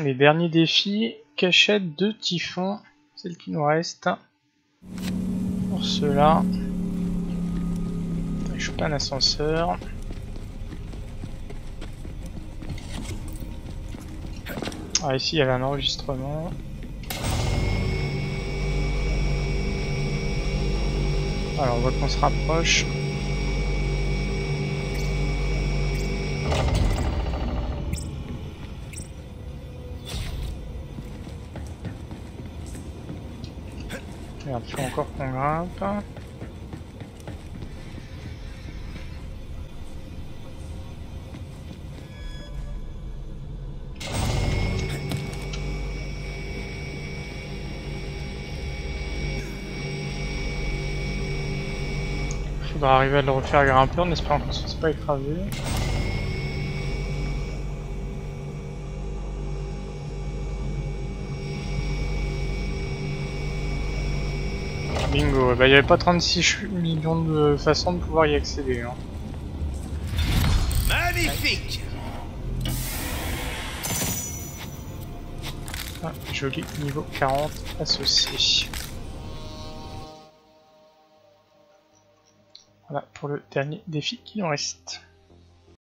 Les derniers défis, cachette de typhon, celle qui nous reste. Pour cela, je choper un ascenseur. Ah ici il y avait un enregistrement. Alors on voit qu'on se rapproche. Merde, faut encore qu'on grimpe. Faudra arriver à le refaire grimper en espérant qu'on ne se fasse pas écraser. Bingo, bah il n'y avait pas 36 millions de façons de pouvoir y accéder. Hein. Magnifique ah, Joli niveau 40 associé. Voilà pour le dernier défi qui en reste.